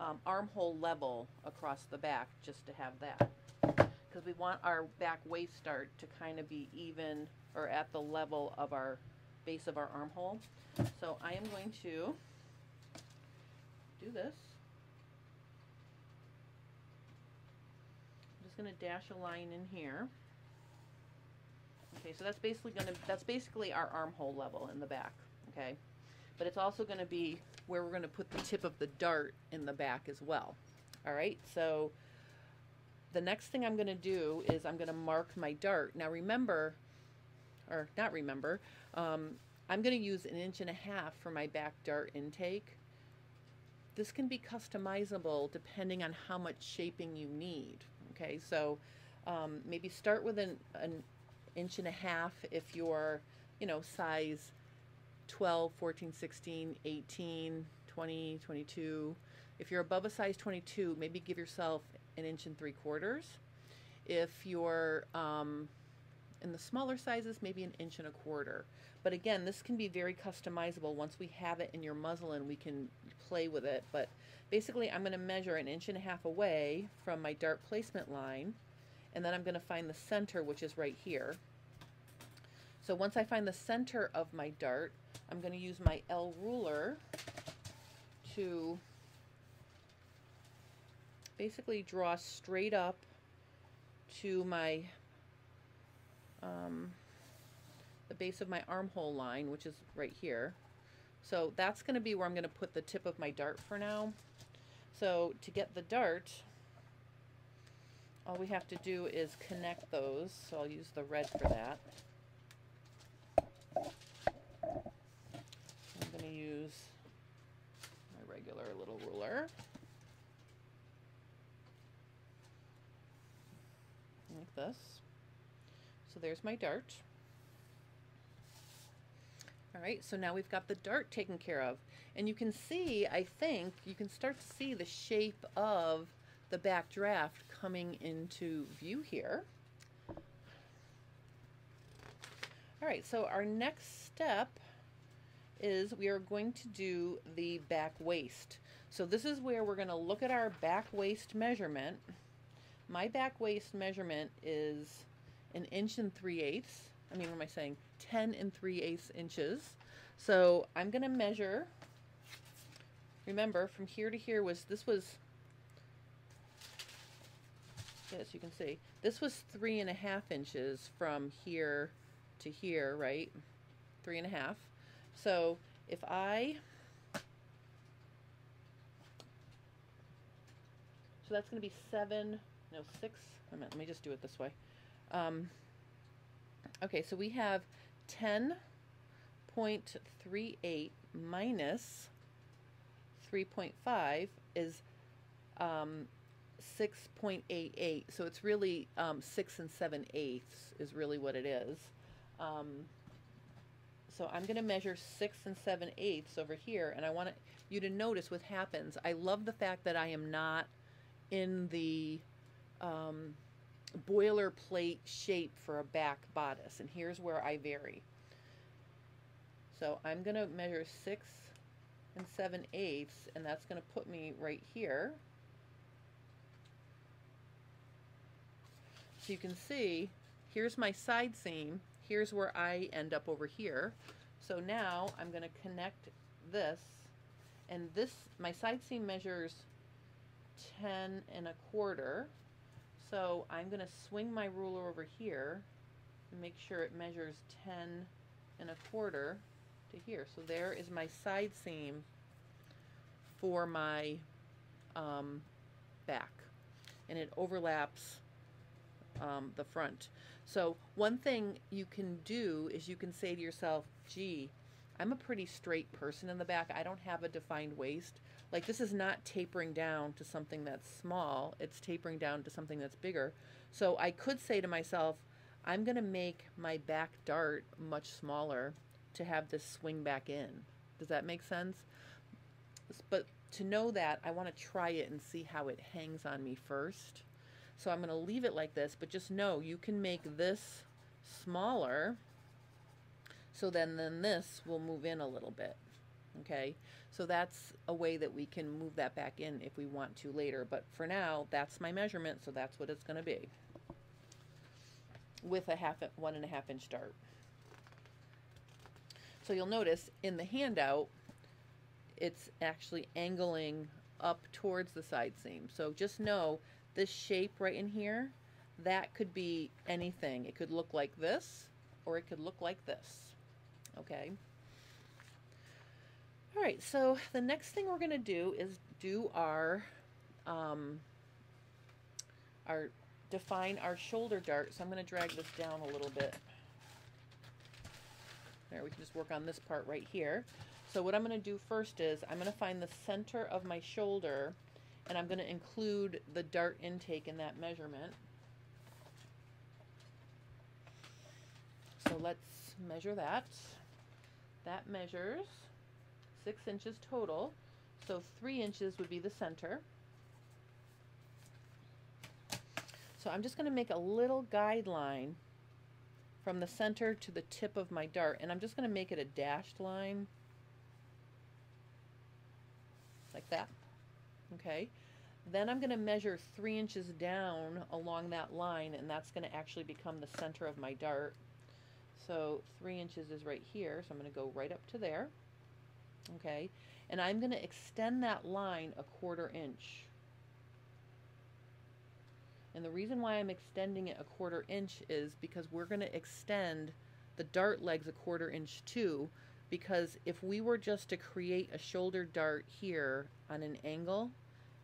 S1: um, armhole level across the back just to have that. Because we want our back waist dart to kind of be even or at the level of our base of our armhole. So I am going to do this. I'm just going to dash a line in here. Okay, so that's basically going to, that's basically our armhole level in the back, okay? But it's also going to be where we're going to put the tip of the dart in the back as well. All right, so the next thing I'm going to do is I'm going to mark my dart. Now remember, or not remember, um, I'm going to use an inch and a half for my back dart intake. This can be customizable depending on how much shaping you need. Okay, so um, maybe start with an, an inch and a half if you're, you know, size 12, 14, 16, 18, 20, 22. If you're above a size 22, maybe give yourself an inch and three quarters. If you're um, in the smaller sizes, maybe an inch and a quarter. But again, this can be very customizable. Once we have it in your muslin, we can play with it. But basically, I'm going to measure an inch and a half away from my dart placement line. And then I'm going to find the center, which is right here. So once I find the center of my dart, I'm going to use my L ruler to basically draw straight up to my um, the base of my armhole line, which is right here. So that's going to be where I'm going to put the tip of my dart for now. So to get the dart, all we have to do is connect those. So I'll use the red for that. I'm going to use my regular little ruler. Like this. So there's my dart. All right, so now we've got the dart taken care of. And you can see, I think, you can start to see the shape of the back draft coming into view here. All right, so our next step is we are going to do the back waist. So this is where we're going to look at our back waist measurement. My back waist measurement is an inch and three eighths. I mean, what am I saying? 10 and 3 eighths inches. So I'm going to measure, remember from here to here was, this was Yes, you can see. This was three and a half inches from here to here, right? Three and a half. So if I, so that's going to be seven, no, six. Wait a minute, let me just do it this way. Um, okay, so we have 10.38 minus 3.5 is um, 6.88. So it's really um, 6 and 7 eighths is really what it is. Um, so I'm going to measure 6 and 7 eighths over here. And I want you to notice what happens. I love the fact that I am not in the um, boilerplate shape for a back bodice. And here's where I vary. So I'm going to measure 6 and 7 eighths, and that's going to put me right here. So you can see, here's my side seam, here's where I end up over here. So now I'm going to connect this, and this, my side seam measures 10 and a quarter. So I'm going to swing my ruler over here and make sure it measures 10 and a quarter to here. So there is my side seam for my um, back. And it overlaps um, the front. So one thing you can do is you can say to yourself, gee, I'm a pretty straight person in the back. I don't have a defined waist. Like this is not tapering down to something that's small. It's tapering down to something that's bigger. So I could say to myself, I'm going to make my back dart much smaller to have this swing back in. Does that make sense? But to know that, I want to try it and see how it hangs on me first. So I'm going to leave it like this, but just know you can make this smaller so then, then this will move in a little bit. Okay, so that's a way that we can move that back in if we want to later. But for now, that's my measurement, so that's what it's going to be with a half, one and a half inch dart. So you'll notice in the handout, it's actually angling up towards the side seam. So just know this shape right in here, that could be anything. It could look like this, or it could look like this. Okay. All right, so the next thing we're going to do is do our, um, our, define our shoulder dart. So I'm going to drag this down a little bit. There, we can just work on this part right here. So what I'm going to do first is I'm going to find the center of my shoulder and I'm going to include the dart intake in that measurement. So let's measure that. That measures six inches total. So three inches would be the center. So I'm just going to make a little guideline from the center to the tip of my dart. And I'm just going to make it a dashed line. Like that. Okay. Then I'm going to measure three inches down along that line. And that's going to actually become the center of my dart. So three inches is right here. So I'm going to go right up to there. Okay. And I'm going to extend that line a quarter inch. And the reason why I'm extending it a quarter inch is because we're going to extend the dart legs a quarter inch too. Because if we were just to create a shoulder dart here on an angle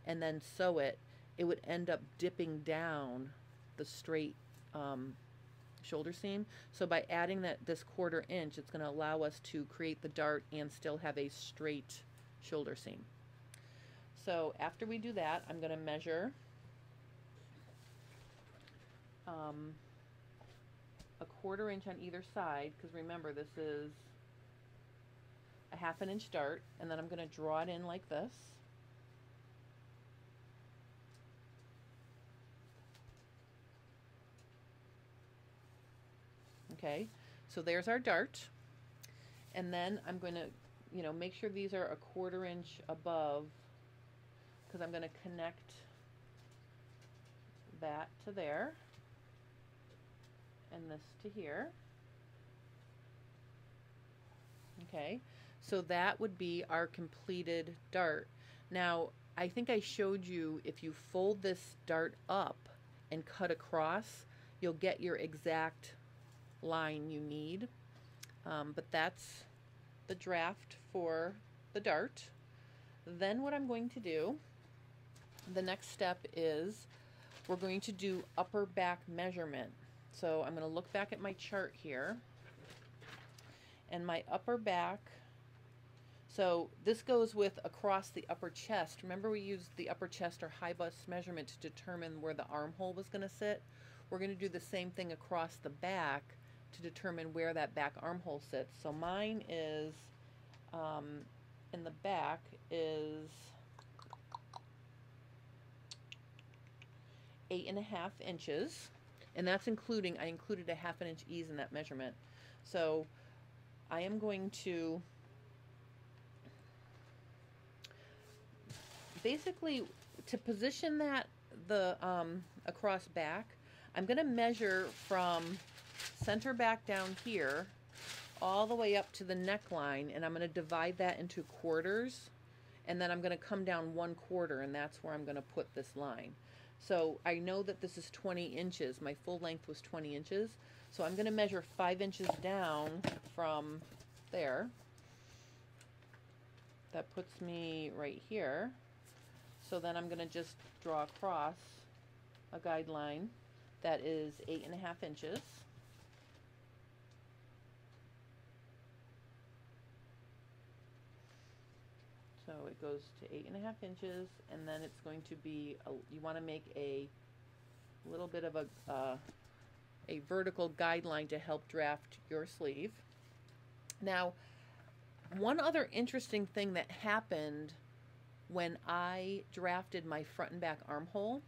S1: and then sew it, it would end up dipping down the straight um, shoulder seam. So by adding that this quarter inch, it's going to allow us to create the dart and still have a straight shoulder seam. So after we do that, I'm going to measure um, a quarter inch on either side because remember this is a half an inch dart and then I'm going to draw it in like this. Okay, so there's our dart. And then I'm going to, you know, make sure these are a quarter inch above because I'm going to connect that to there and this to here. Okay, so that would be our completed dart. Now, I think I showed you if you fold this dart up, and cut across, you'll get your exact line you need. Um, but that's the draft for the dart. Then what I'm going to do, the next step is we're going to do upper back measurement. So I'm going to look back at my chart here. And my upper back, so this goes with across the upper chest. Remember we used the upper chest or high bust measurement to determine where the armhole was going to sit? We're going to do the same thing across the back to determine where that back armhole sits. So mine is um, in the back is eight and a half inches, and that's including, I included a half an inch ease in that measurement. So I am going to basically to position that the um, across back, I'm going to measure from center back down here all the way up to the neckline and I'm going to divide that into quarters and then I'm going to come down one quarter and that's where I'm going to put this line. So I know that this is 20 inches. My full length was 20 inches. So I'm going to measure 5 inches down from there. That puts me right here. So then I'm going to just draw across a guideline that is eight and a half inches. So it goes to eight and a half inches, and then it's going to be, a, you want to make a little bit of a, uh, a vertical guideline to help draft your sleeve. Now, one other interesting thing that happened when I drafted my front and back armhole,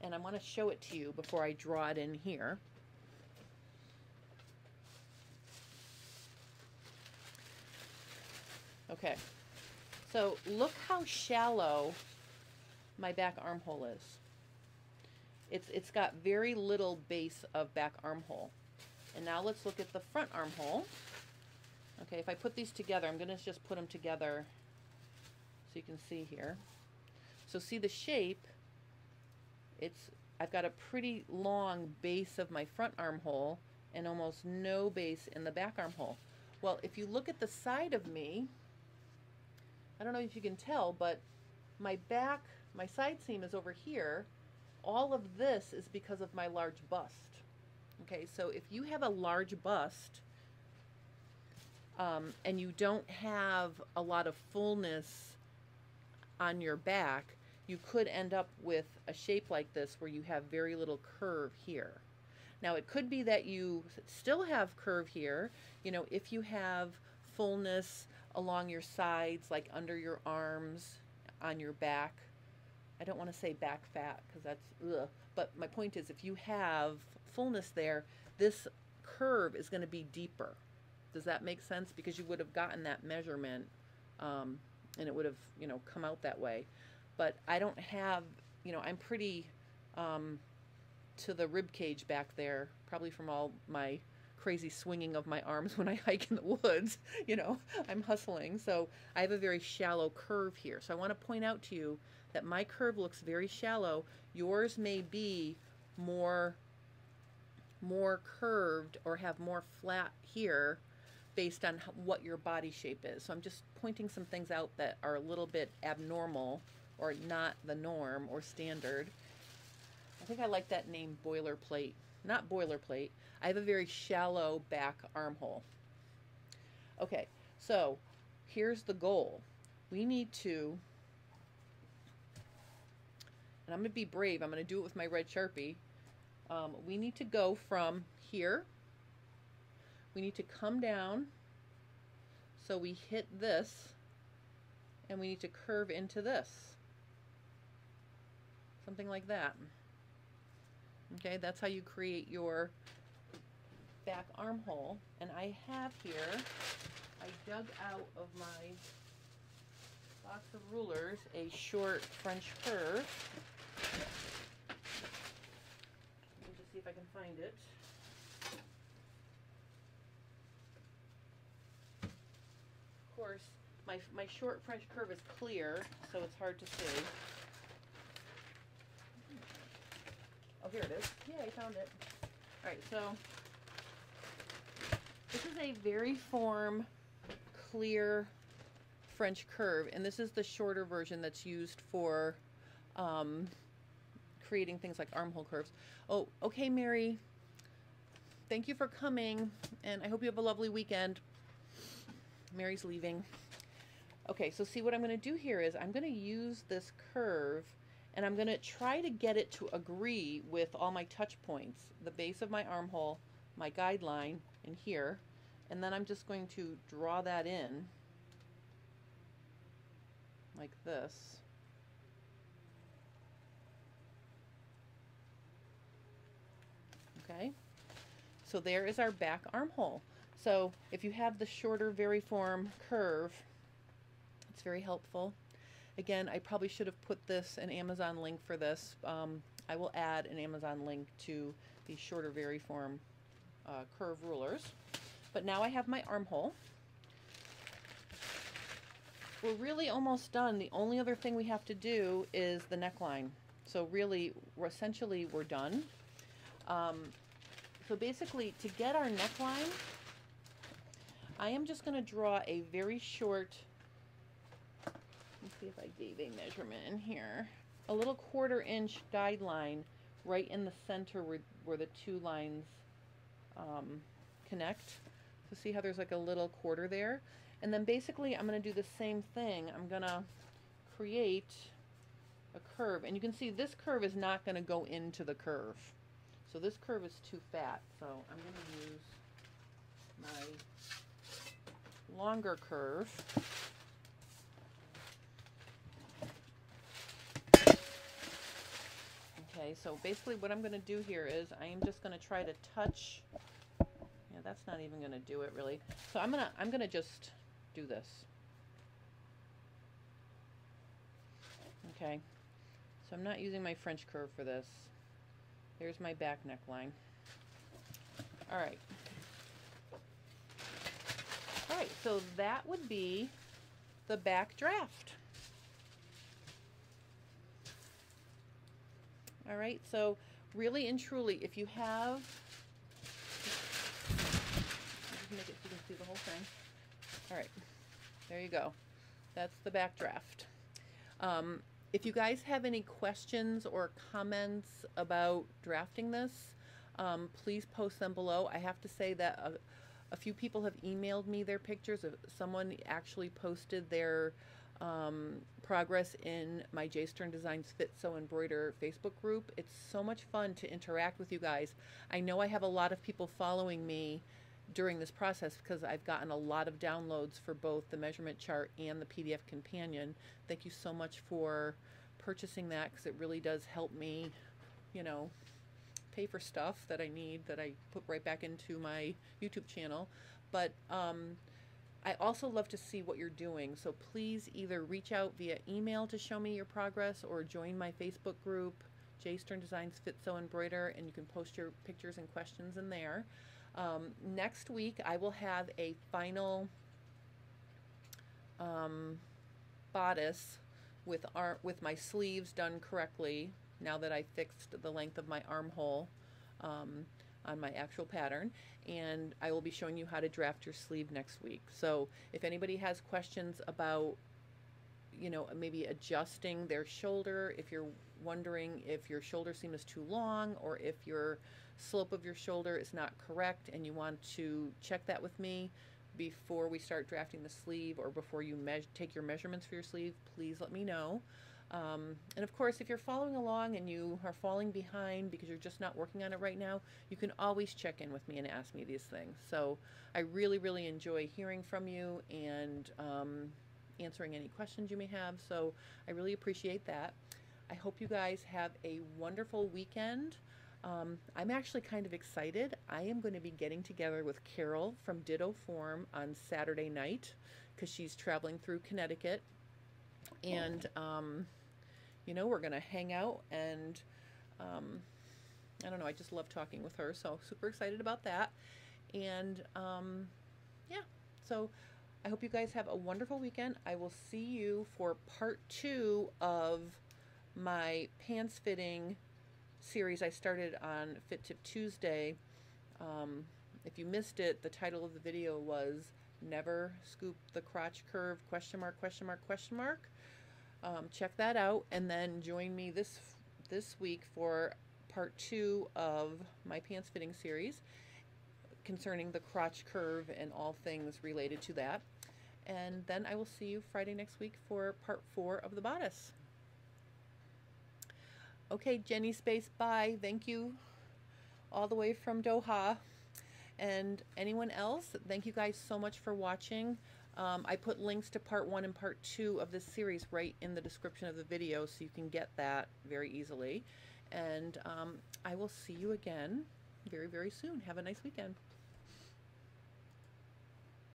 S1: and I want to show it to you before I draw it in here. Okay, so look how shallow my back armhole is. It's, it's got very little base of back armhole. And now let's look at the front armhole. Okay, if I put these together, I'm going to just put them together so you can see here. So see the shape, it's, I've got a pretty long base of my front armhole and almost no base in the back armhole. Well, if you look at the side of me, I don't know if you can tell, but my back, my side seam is over here. All of this is because of my large bust. Okay, so if you have a large bust um, and you don't have a lot of fullness on your back, you could end up with a shape like this where you have very little curve here. Now it could be that you still have curve here, you know, if you have fullness along your sides, like under your arms, on your back. I don't want to say back fat because that's ugh. But my point is, if you have fullness there, this curve is going to be deeper. Does that make sense? Because you would have gotten that measurement, um, and it would have, you know, come out that way. But I don't have, you know, I'm pretty um, to the rib cage back there, probably from all my crazy swinging of my arms [laughs] when I hike in the woods. You know, I'm hustling. So I have a very shallow curve here. So I want to point out to you that my curve looks very shallow. Yours may be more more curved or have more flat here based on what your body shape is. So I'm just pointing some things out that are a little bit abnormal or not the norm or standard. I think I like that name boilerplate. Not boilerplate. I have a very shallow back armhole. Okay, so here's the goal. We need to, and I'm going to be brave, I'm going to do it with my red Sharpie. Um, we need to go from here, we need to come down so we hit this, and we need to curve into this. Something like that. Okay, that's how you create your back armhole. And I have here, I dug out of my box of rulers a short French curve. Let me just see if I can find it. Of course, my, my short French curve is clear, so it's hard to see. Here it is. Yeah, I found it. All right, so this is a variform clear French curve, and this is the shorter version that's used for um, creating things like armhole curves. Oh, okay, Mary. Thank you for coming, and I hope you have a lovely weekend. Mary's leaving. Okay, so see what I'm going to do here is I'm going to use this curve and I'm going to try to get it to agree with all my touch points, the base of my armhole, my guideline, and here, and then I'm just going to draw that in like this. Okay, so there is our back armhole. So if you have the shorter variform curve, it's very helpful. Again, I probably should have put this, an Amazon link for this. Um, I will add an Amazon link to the shorter variform uh, curve rulers. But now I have my armhole. We're really almost done. The only other thing we have to do is the neckline. So really, we're essentially, we're done. Um, so basically, to get our neckline, I am just going to draw a very short, let's see if I gave a measurement in here, a little quarter inch guideline right in the center where, where the two lines um, connect. So see how there's like a little quarter there? And then basically I'm going to do the same thing. I'm going to create a curve. And you can see this curve is not going to go into the curve. So this curve is too fat. So I'm going to use my longer curve. Okay, so basically what I'm going to do here is I am just going to try to touch yeah, that's not even going to do it really. So I'm going to I'm going to just do this. Okay. So I'm not using my French curve for this. There's my back neckline. All right. All right, so that would be the back draft. All right, so really and truly, if you have, make it so you can see the whole thing. All right, there you go. That's the back draft. Um, if you guys have any questions or comments about drafting this, um, please post them below. I have to say that a, a, few people have emailed me their pictures. Someone actually posted their um, progress in my J Stern Designs Fit Sew Embroider Facebook group. It's so much fun to interact with you guys. I know I have a lot of people following me during this process because I've gotten a lot of downloads for both the measurement chart and the PDF companion. Thank you so much for purchasing that because it really does help me, you know, pay for stuff that I need that I put right back into my YouTube channel. But um, I also love to see what you're doing. So please either reach out via email to show me your progress or join my Facebook group, J Stern Designs Fit Sew Embroider, and you can post your pictures and questions in there. Um, next week, I will have a final um, bodice with our with my sleeves done correctly. Now that I fixed the length of my armhole um, on my actual pattern, and I will be showing you how to draft your sleeve next week. So if anybody has questions about you know maybe adjusting their shoulder if you're wondering if your shoulder seam is too long or if your slope of your shoulder is not correct and you want to check that with me before we start drafting the sleeve or before you take your measurements for your sleeve, please let me know. Um, and of course, if you're following along and you are falling behind because you're just not working on it right now, you can always check in with me and ask me these things. So I really, really enjoy hearing from you and um, answering any questions you may have. So I really appreciate that. I hope you guys have a wonderful weekend. Um, I'm actually kind of excited. I am going to be getting together with Carol from Ditto Form on Saturday night because she's traveling through Connecticut. And, um, you know, we're going to hang out and um, I don't know, I just love talking with her. So, super excited about that. And, um, yeah, so I hope you guys have a wonderful weekend. I will see you for part two of my pants fitting series I started on Fit Tip Tuesday. Um, if you missed it, the title of the video was "Never Scoop the Crotch Curve?" Question mark? Question mark? Question mark? Um, check that out, and then join me this this week for part two of my pants fitting series concerning the crotch curve and all things related to that. And then I will see you Friday next week for part four of the bodice. Okay, Jenny Space, bye. Thank you all the way from Doha. And anyone else, thank you guys so much for watching. Um, I put links to part one and part two of this series right in the description of the video so you can get that very easily. And um, I will see you again very, very soon. Have a nice weekend.